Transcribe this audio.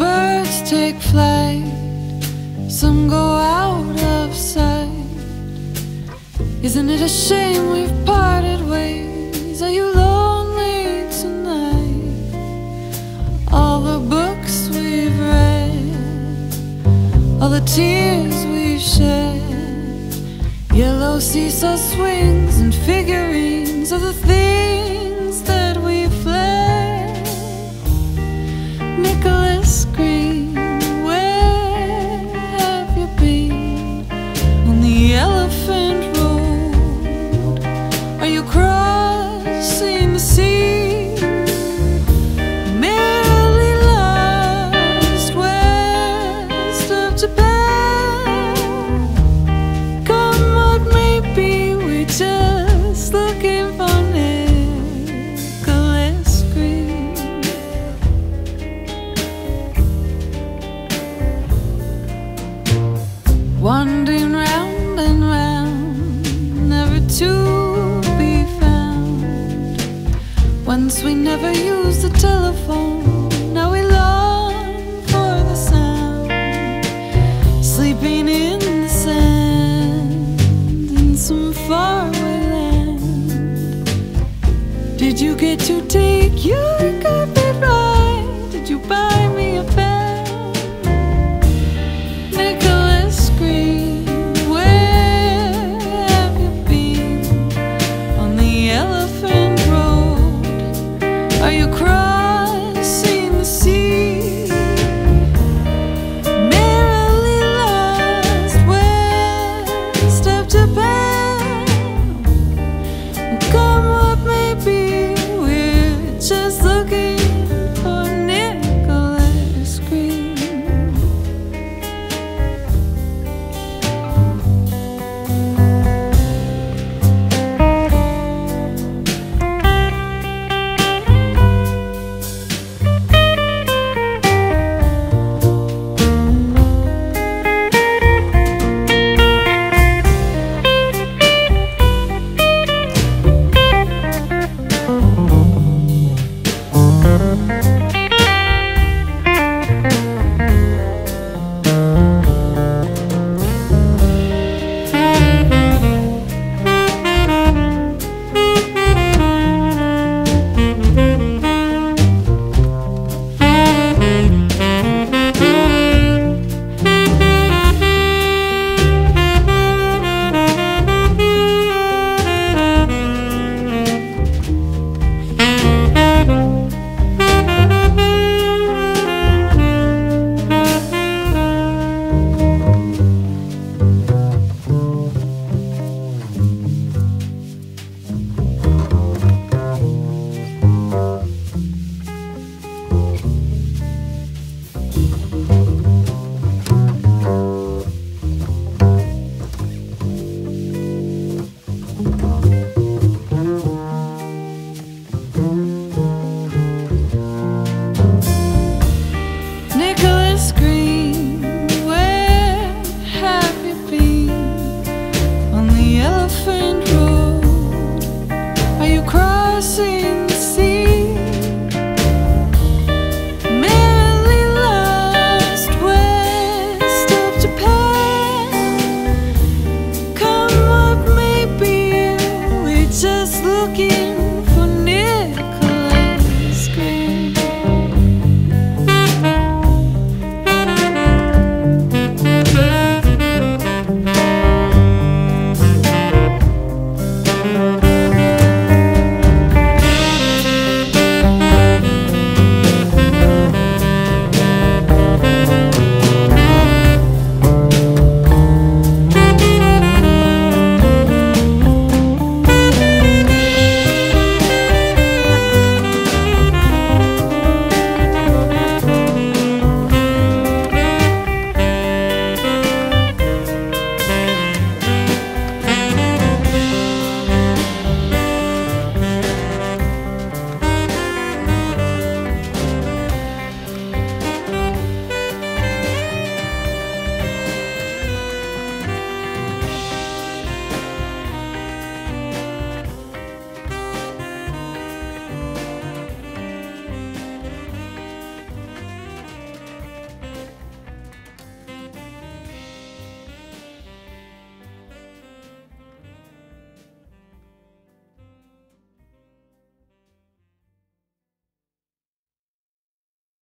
birds take flight, some go out of sight. Isn't it a shame we've parted ways? Are you lonely tonight? All the books we've read, all the tears we've shed, yellow seesaw swings and figurines of the things to be found. Once we never used the telephone, now we long for the sound. Sleeping in the sand in some faraway land. Did you get to take your?